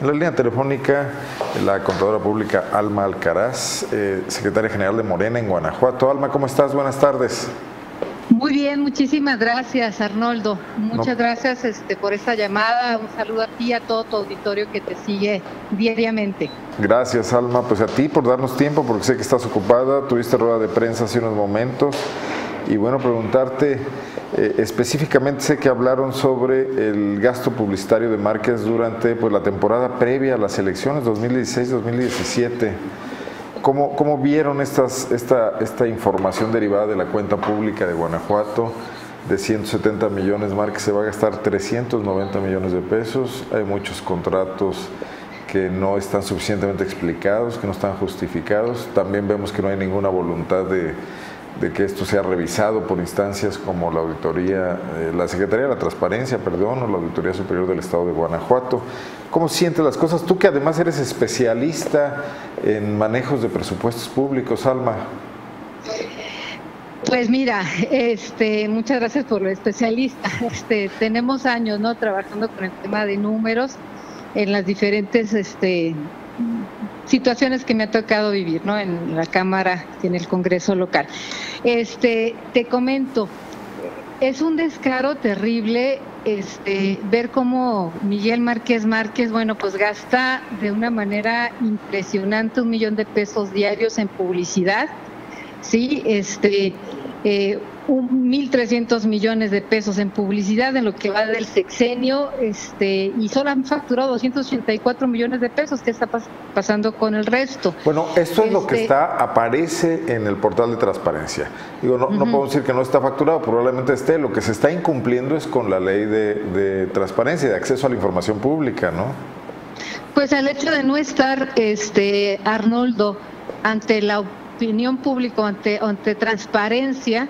En la línea telefónica, la contadora pública Alma Alcaraz, eh, secretaria general de Morena en Guanajuato. Alma, ¿cómo estás? Buenas tardes. Muy bien, muchísimas gracias Arnoldo. Muchas gracias este, por esta llamada. Un saludo a ti y a todo tu auditorio que te sigue diariamente. Gracias Alma, pues a ti por darnos tiempo, porque sé que estás ocupada. Tuviste rueda de prensa hace unos momentos. Y bueno, preguntarte, eh, específicamente sé que hablaron sobre el gasto publicitario de Márquez durante pues, la temporada previa a las elecciones 2016-2017. ¿Cómo, ¿Cómo, vieron estas, esta, esta información derivada de la cuenta pública de Guanajuato? De 170 millones, Márquez se va a gastar 390 millones de pesos. Hay muchos contratos que no están suficientemente explicados, que no están justificados. También vemos que no hay ninguna voluntad de, de que esto sea revisado por instancias como la Auditoría, eh, la Secretaría de la Transparencia, perdón, o la Auditoría Superior del Estado de Guanajuato. ¿Cómo sientes las cosas? Tú que además eres especialista en manejos de presupuestos públicos, Alma. Pues mira, este, muchas gracias por lo especialista. Este, tenemos años, ¿no? Trabajando con el tema de números en las diferentes, este, situaciones que me ha tocado vivir, ¿no? En la Cámara y en el Congreso local. Este, te comento, es un descaro terrible este, ver cómo Miguel Márquez Márquez, bueno, pues gasta de una manera impresionante un millón de pesos diarios en publicidad, sí, este, eh, 1.300 millones de pesos en publicidad en lo que va del sexenio este, y solo han facturado 284 millones de pesos. ¿Qué está pasando con el resto? Bueno, esto es lo que este está, aparece en el portal de transparencia. Digo, no, no podemos decir que no está facturado, probablemente esté. Lo que se está incumpliendo es con la ley de, de transparencia, de acceso a la información pública, ¿no? Pues el hecho de no estar, este, Arnoldo, ante la opinión pública, ante, ante transparencia,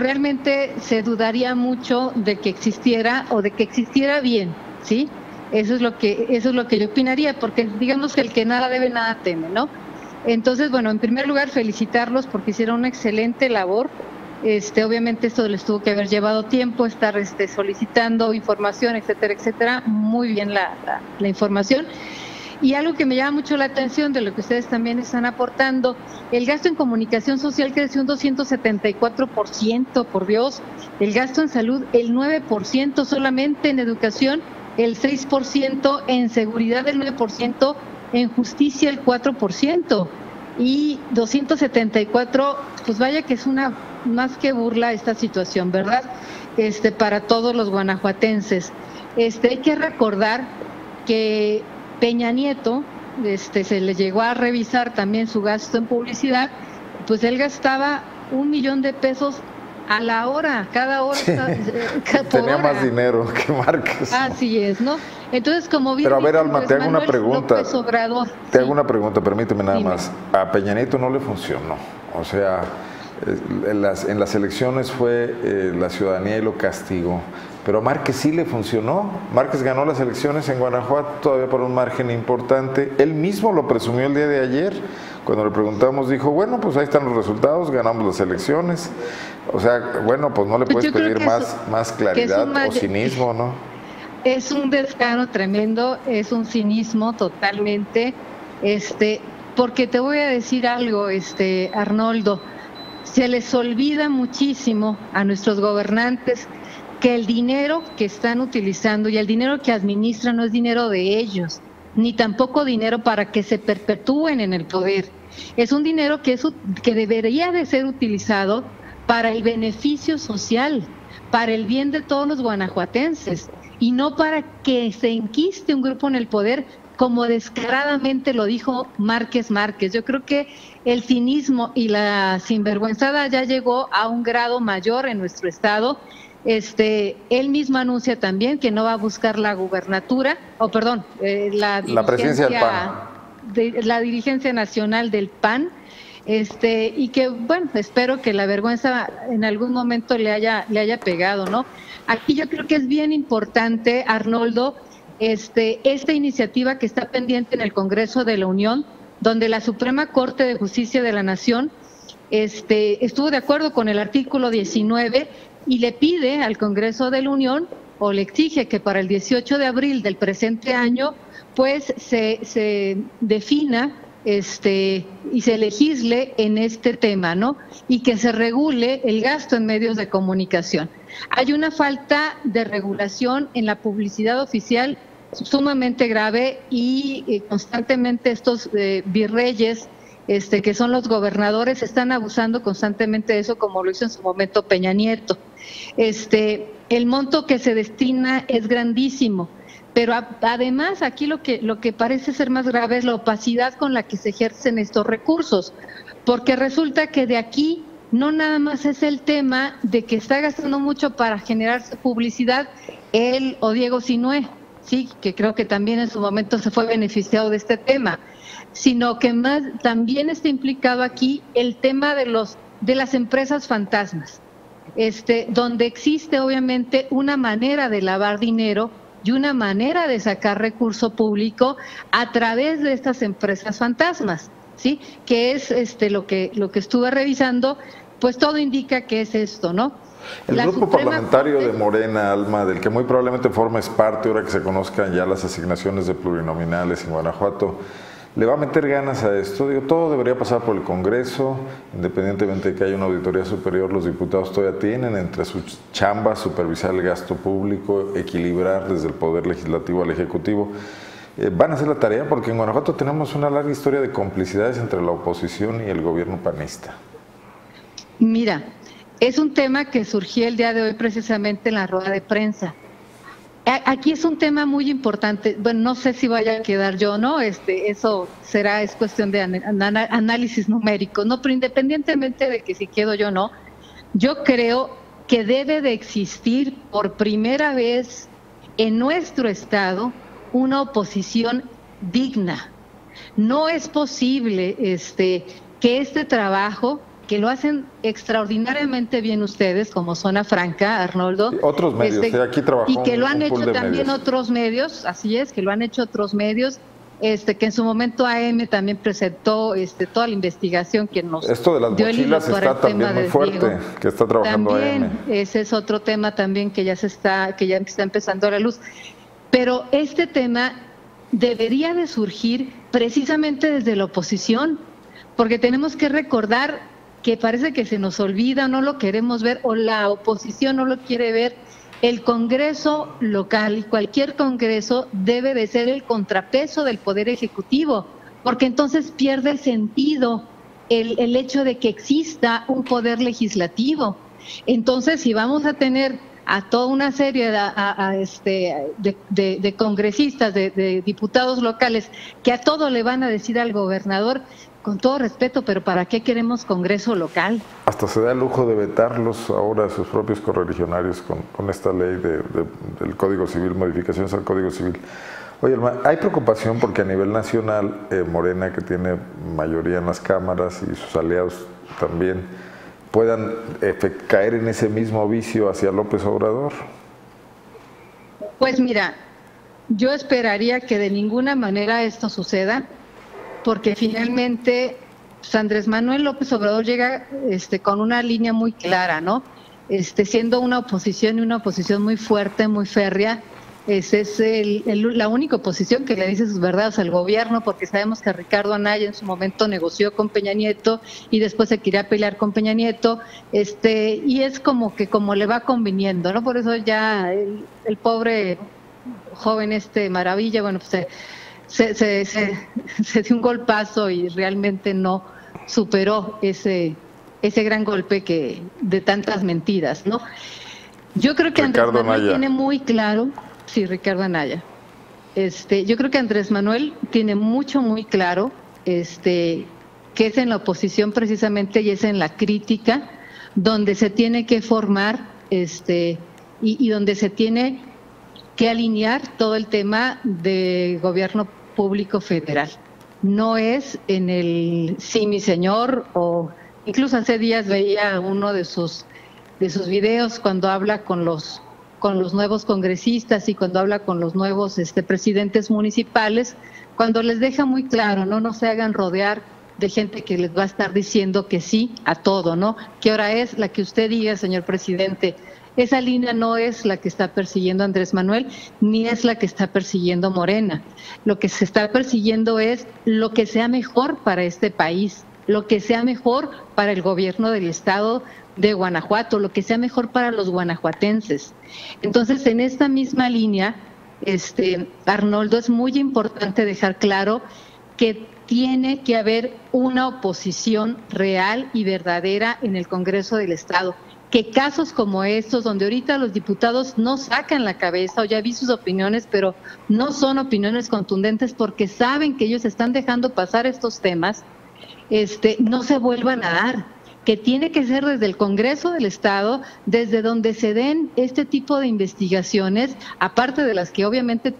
realmente se dudaría mucho de que existiera o de que existiera bien, ¿sí? Eso es lo que eso es lo que yo opinaría, porque digamos que el que nada debe nada teme, ¿no? Entonces, bueno, en primer lugar felicitarlos porque hicieron una excelente labor. Este, obviamente esto les tuvo que haber llevado tiempo, estar este, solicitando información, etcétera, etcétera. Muy bien la, la información. Y algo que me llama mucho la atención de lo que ustedes también están aportando, el gasto en comunicación social creció un 274%, por Dios, el gasto en salud el 9%, solamente en educación el 6%, en seguridad el 9%, en justicia el 4%. Y 274, pues vaya que es una más que burla esta situación, ¿verdad? Este para todos los guanajuatenses. Este hay que recordar que Peña Nieto, este, se le llegó a revisar también su gasto en publicidad, pues él gastaba un millón de pesos a la hora, cada hora. Tenía más dinero que Márquez. Así es, ¿no? Entonces, como bien. Pero a ver, Alma, te hago una pregunta. te hago una pregunta, permíteme nada más. A Peña Nieto no le funcionó. O sea, eh, en las, en las elecciones fue eh, la ciudadanía y lo castigó. Pero a Márquez sí le funcionó. Márquez ganó las elecciones en Guanajuato todavía por un margen importante. Él mismo lo presumió el día de ayer. Cuando le preguntamos dijo, bueno, pues ahí están los resultados, ganamos las elecciones. O sea, bueno, pues no le pues puedes pedir más, más claridad o cinismo, ¿no? Es un descaro tremendo, es un cinismo totalmente, este, porque te voy a decir algo, este, Arnoldo, se les olvida muchísimo a nuestros gobernantes que el dinero que están utilizando y el dinero que administran no es dinero de ellos, ni tampoco dinero para que se perpetúen en el poder. Es un dinero que, es, que debería de ser utilizado para el beneficio social, para el bien de todos los guanajuatenses y no para que se enquiste un grupo en el poder como descaradamente lo dijo Márquez Márquez. Yo creo que el cinismo y la sinvergüenzada ya llegó a un grado mayor en nuestro estado este, él mismo anuncia también que no va a buscar la gubernatura, o perdón, eh, la, la presidencia del PAN. De, la dirigencia nacional del PAN, este, y que bueno, espero que la vergüenza en algún momento le haya, le haya pegado, ¿no? Aquí yo creo que es bien importante, Arnoldo, este, esta iniciativa que está pendiente en el Congreso de la Unión, donde la Suprema Corte de Justicia de la Nación este, estuvo de acuerdo con el artículo 19 y le pide al Congreso de la Unión o le exige que para el 18 de abril del presente año pues se, se defina este, y se legisle en este tema, ¿no? Y que se regule el gasto en medios de comunicación. Hay una falta de regulación en la publicidad oficial sumamente grave y eh, constantemente estos eh, virreyes, este, que son los gobernadores, están abusando constantemente de eso, como lo hizo en su momento Peña Nieto. Este, el monto que se destina es grandísimo. Pero además aquí lo que, lo que parece ser más grave es la opacidad con la que se ejercen estos recursos, porque resulta que de aquí no nada más es el tema de que está gastando mucho para generar publicidad él o Diego Sinué, sí, que creo que también en su momento se fue beneficiado de este tema, sino que más también está implicado aquí el tema de los de las empresas fantasmas, este, donde existe obviamente una manera de lavar dinero y una manera de sacar recurso público a través de estas empresas fantasmas, ¿sí? Que es este lo que lo que estuve revisando, pues todo indica que es esto, ¿no? El grupo parlamentario de Morena, Alma, del que muy probablemente formes parte ahora que se conozcan ya las asignaciones de plurinominales en Guanajuato, le va a meter ganas a esto. Digo, todo debería pasar por el Congreso, independientemente de que haya una auditoría superior, los diputados todavía tienen entre sus chambas supervisar el gasto público, equilibrar desde el Poder Legislativo al Ejecutivo. Eh, van a hacer la tarea porque en Guanajuato tenemos una larga historia de complicidades entre la oposición y el gobierno panista. Mira, es un tema que surgió el día de hoy precisamente en la rueda de prensa. Aquí es un tema muy importante. Bueno, no sé si vaya a quedar yo, ¿no? Este, eso será es cuestión de análisis numérico, no. Pero independientemente de que si quedo yo no, yo creo que debe de existir por primera vez en nuestro estado una oposición digna. No es posible, este, que este trabajo que lo hacen extraordinariamente bien ustedes, como Zona Franca, Arnoldo. otros medios, este, aquí. Y que lo han hecho también otros medios, así es, que lo han hecho otros medios. Este, que en su momento AM también presentó este, toda la investigación que nos Esto de las dio mochilas está también muy fuerte, que está trabajando también, Ese es otro tema también que ya se está, que ya está empezando a la luz. Pero este tema debería de surgir precisamente desde la oposición, porque tenemos que recordar que parece que se nos olvida, no lo queremos ver o la oposición no lo quiere ver. El Congreso local y cualquier Congreso debe de ser el contrapeso del Poder Ejecutivo, porque entonces pierde sentido el, el hecho de que exista un Poder Legislativo. Entonces, si vamos a tener a toda una serie de, este, de, congresistas, de, diputados locales, que a todo le van a decir al gobernador, con todo respeto, pero ¿para qué queremos Congreso local? Hasta se da el lujo de vetarlos ahora a sus propios correligionarios con, con esta ley de, del Código Civil, modificaciones al Código Civil. Oye, hay preocupación porque a nivel nacional, eh, Morena, que tiene mayoría en las cámaras y sus aliados también, puedan caer en ese mismo vicio hacia López Obrador. Pues mira, yo esperaría que de ninguna manera esto suceda porque finalmente pues, Andrés Manuel López Obrador llega este, con una línea muy clara, ¿no? Este, siendo una oposición y una oposición muy fuerte, muy férrea, esa es la única oposición que le dice sus verdades al gobierno, porque sabemos que Ricardo Anaya en su momento negoció con Peña Nieto y después se quería pelear con Peña Nieto, este, y es como que como le va conviniendo, ¿no? Por eso ya el, el pobre joven este maravilla, bueno, pues se, se, se, dio un golpazo y realmente no superó ese, ese gran golpe que de tantas mentiras, ¿no? Yo creo que Andrés Manuel tiene muy claro, sí, Ricardo Anaya. Este, yo creo que Andrés Manuel tiene mucho muy claro este que es en la oposición precisamente y es en la crítica donde se tiene que formar este y, y donde se tiene que alinear todo el tema de gobierno público federal. No es en el sí, mi señor, o incluso hace días veía uno de sus, de sus videos cuando habla con los, con los nuevos congresistas y cuando habla con los nuevos este, presidentes municipales, cuando les deja muy claro, no, no se hagan rodear de gente que les va a estar diciendo que sí a todo, ¿no? ¿Qué hora es? La que usted diga, señor presidente. Esa línea no es la que está persiguiendo Andrés Manuel, ni es la que está persiguiendo Morena. Lo que se está persiguiendo es lo que sea mejor para este país, lo que sea mejor para el gobierno del Estado de Guanajuato, lo que sea mejor para los guanajuatenses. Entonces, en esta misma línea, este, Arnoldo, es muy importante dejar claro que tiene que haber una oposición real y verdadera en el Congreso del Estado. Que casos como estos, donde ahorita los diputados no sacan la cabeza, o ya vi sus opiniones, pero no son opiniones contundentes porque saben que ellos están dejando pasar estos temas, este, no se vuelvan a dar que tiene que ser desde el Congreso del Estado, desde donde se den este tipo de investigaciones, aparte de las que obviamente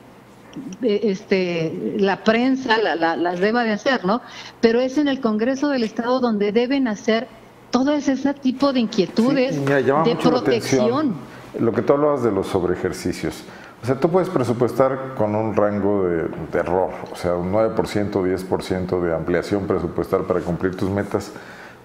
este, la prensa las deba de hacer, ¿no? Pero es en el Congreso del Estado donde deben hacer todo ese tipo de inquietudes de protección. Lo que tú hablabas de los sobreejercicios. O sea, tú puedes presupuestar con un rango de, de error, o sea, un 9%, 10% de ampliación presupuestal para cumplir tus metas,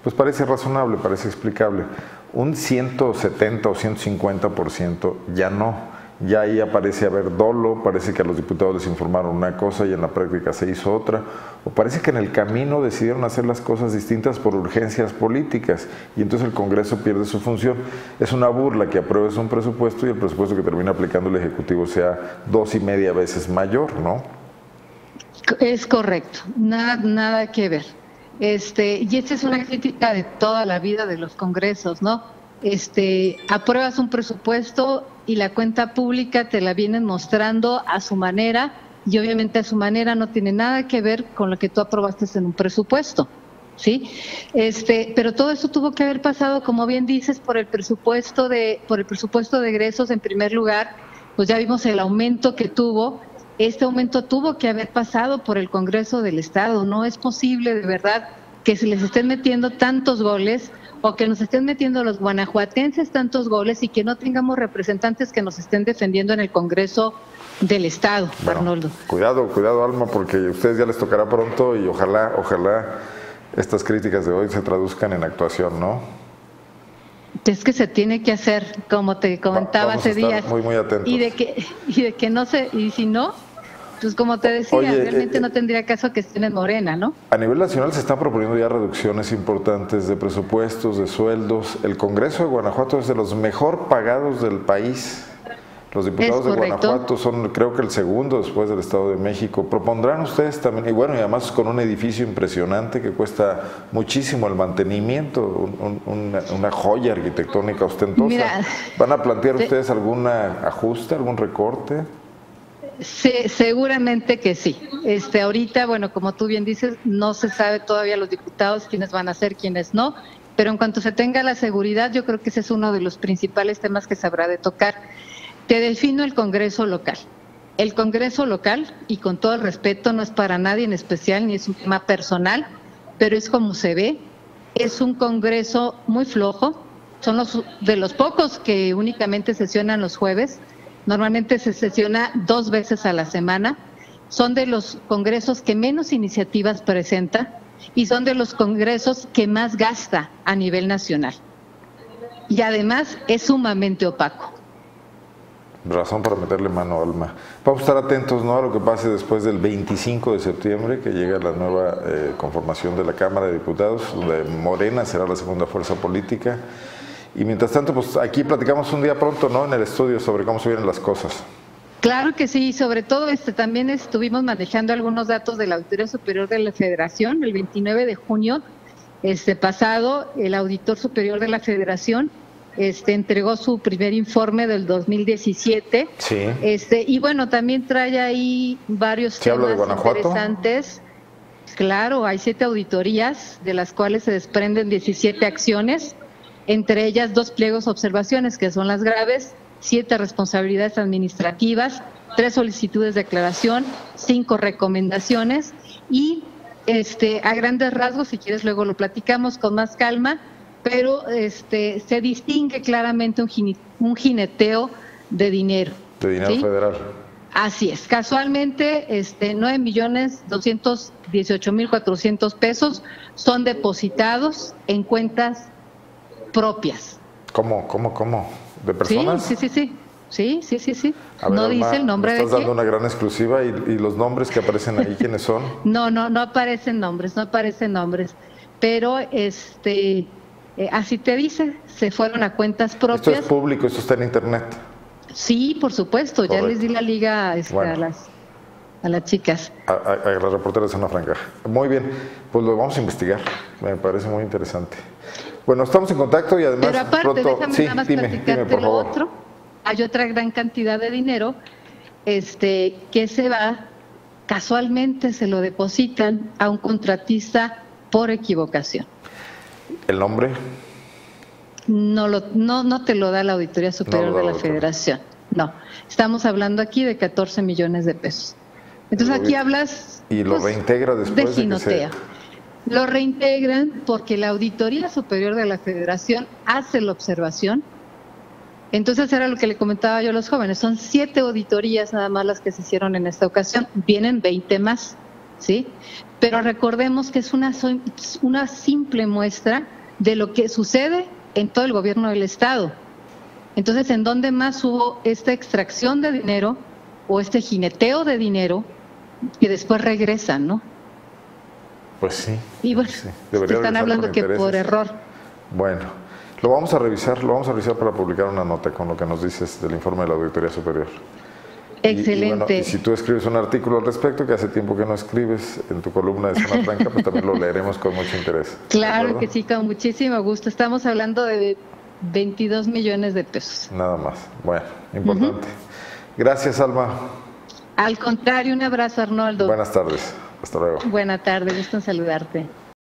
pues parece razonable, parece explicable. Un 170 o 150% ya no ya ahí aparece haber dolo, parece que a los diputados les informaron una cosa y en la práctica se hizo otra, o parece que en el camino decidieron hacer las cosas distintas por urgencias políticas y entonces el Congreso pierde su función. Es una burla que apruebes un presupuesto y el presupuesto que termina aplicando el Ejecutivo sea dos y media veces mayor, ¿no? Es correcto, nada, nada que ver. Este, y esta es una crítica de toda la vida de los congresos, ¿no? Este, apruebas un presupuesto y la cuenta pública te la vienen mostrando a su manera y obviamente a su manera no tiene nada que ver con lo que tú aprobaste en un presupuesto. ¿Sí? Este, pero todo eso tuvo que haber pasado, como bien dices, por el presupuesto de, por el presupuesto de egresos en primer lugar, pues ya vimos el aumento que tuvo. Este aumento tuvo que haber pasado por el Congreso del Estado. No es posible, de verdad, que se les estén metiendo tantos goles o que nos estén metiendo los guanajuatenses tantos goles y que no tengamos representantes que nos estén defendiendo en el Congreso del Estado, Arnoldo. Cuidado, cuidado, Alma, porque a ustedes ya les tocará pronto y ojalá, ojalá estas críticas de hoy se traduzcan en actuación, ¿no? Es que se tiene que hacer, como te comentaba hace días. Muy, muy atentos. Y de que, y de que no se, y si no, pues como te decía, realmente eh, no tendría caso que estén en Morena, ¿no? A nivel nacional se están proponiendo ya reducciones importantes de presupuestos, de sueldos. El Congreso de Guanajuato es de los mejor pagados del país. Los diputados de Guanajuato son creo que el segundo después del Estado de México. ¿Propondrán ustedes también? Y bueno, y además con un edificio impresionante que cuesta muchísimo el mantenimiento, una, joya arquitectónica ostentosa. ¿Van a plantear ustedes algún ajuste, algún recorte? Sí, seguramente que sí. Este, ahorita, bueno, como tú bien dices, no se sabe todavía los diputados quiénes van a ser, quiénes no, pero en cuanto se tenga la seguridad, yo creo que ese es uno de los principales temas que se habrá de tocar. Te defino el Congreso local. El Congreso local, y con todo el respeto, no es para nadie en especial, ni es un tema personal, pero es como se ve. Es un Congreso muy flojo, son los de los pocos que únicamente sesionan los jueves Normalmente se sesiona dos veces a la semana. Son de los congresos que menos iniciativas presenta y son de los congresos que más gasta a nivel nacional. Y además es sumamente opaco. Razón para meterle mano alma. Vamos a estar atentos ¿no? a lo que pase después del 25 de septiembre, que llega la nueva eh, conformación de la Cámara de Diputados, donde Morena será la segunda fuerza política. Y mientras tanto, pues aquí platicamos un día pronto, ¿no? En el estudio sobre cómo se vienen las cosas. Claro que sí, sobre todo este también estuvimos manejando algunos datos de la Auditoría Superior de la Federación. El 29 de junio este pasado, el Auditor Superior de la Federación este, entregó su primer informe del 2017. Sí. Este, y bueno, también trae ahí varios temas interesantes. Claro, hay siete auditorías, de las cuales se desprenden 17 acciones entre ellas dos pliegos observaciones, que son las graves, siete responsabilidades administrativas, tres solicitudes de aclaración, cinco recomendaciones y este, a grandes rasgos, si quieres luego lo platicamos con más calma, pero este, se distingue claramente un, jineteo de dinero. De dinero federal. Así es, casualmente este, 9 millones 218 mil 400 pesos son depositados en cuentas propias. ¿Cómo, cómo, cómo? de personas. Sí, sí, sí, sí, sí, sí, sí. no dice el nombre de estás dando una gran exclusiva y, los nombres que aparecen ahí, ¿quiénes son? no, no, no aparecen nombres, no aparecen nombres, pero este, eh, así te dice, se fueron a cuentas propias. Esto es público, esto está en internet. Sí, por supuesto, ya les di la liga este, a las a las chicas. A, las reporteras de Zona Franca. Muy bien, pues lo vamos a investigar, me parece muy interesante. Bueno, estamos en contacto y además Pero aparte, déjame nada más platicarte lo otro. Hay otra gran cantidad de dinero este, que se va, casualmente se lo depositan a un contratista por equivocación. ¿El nombre? No, lo, no, no te lo da la Auditoría Superior de la Federación. No, estamos hablando aquí de 14 millones de pesos. Entonces aquí hablas... Y lo pues, reintegra después de, que Lo reintegran porque la Auditoría Superior de la Federación hace la observación. Entonces era lo que le comentaba yo a los jóvenes. Son siete auditorías nada más las que se hicieron en esta ocasión. Vienen 20 más, ¿sí? Pero recordemos que es una, una simple muestra de lo que sucede en todo el gobierno del Estado. Entonces, ¿en dónde más hubo esta extracción de dinero o este jineteo de dinero que después regresan, ¿no? Pues sí. Y bueno, están hablando que por error. Bueno, lo vamos a revisar, lo vamos a revisar para publicar una nota con lo que nos dices del informe de la Auditoría Superior. Excelente. Y, si tú escribes un artículo al respecto, que hace tiempo que no escribes en tu columna de Zona Franca, pues también lo leeremos con mucho interés. Claro que sí, con muchísimo gusto. Estamos hablando de 22 millones de pesos. Nada más. Bueno, importante. Gracias, Alma. Al contrario, un abrazo, Arnoldo. Buenas tardes. Hasta luego. Buenas tardes, gusto en saludarte.